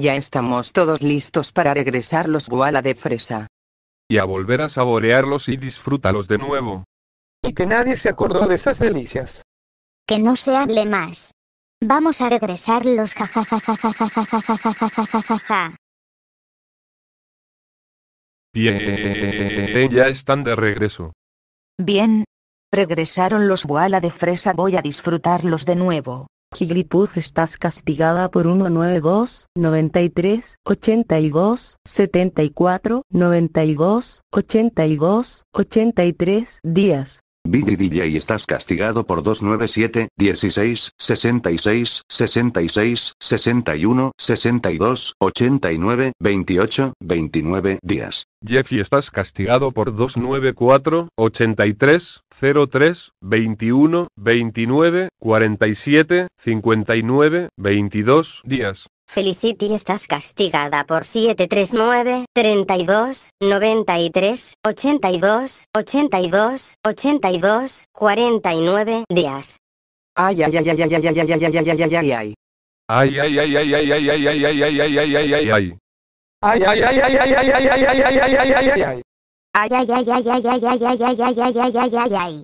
Ya estamos todos listos para regresar los Boala de fresa. Y a volver a saborearlos y disfrútalos de nuevo. Y que nadie se acordó de esas delicias. Que no se hable más. Vamos a regresar los jajajajajajajajajajajajaja. Bien, ya están de regreso. Bien. Regresaron los Boala de fresa, voy a disfrutarlos de nuevo. Jigglypuff estás castigada por 192, 93, 82, 74, 92, 82, 83 días. Billy DJ estás castigado por 297, 16, 66, 66, 61, 62, 89, 28, 29 días. Jeffy estás castigado por 294, 83, 03, 21, 29, 47, 59, 22 días. Felicity estás castigada por 739, 32, 93, 82, 82, 82, 49 días. Ay, ay, ay, ay, ay, ay, ay, ay, ay, ay, ay, ay, ay, ay. Ay, ay, ay, ay, ay, ay, ay, ay, ay, ay, ay, ay, ay, ay, ay. Ay, ay, ay, ay, ay, ay, ay, ay, ay, ay, ay, ay, ay, ay, ay. Ay ay ay ay ay ay ay ay ay ay ay ay ay ay ay.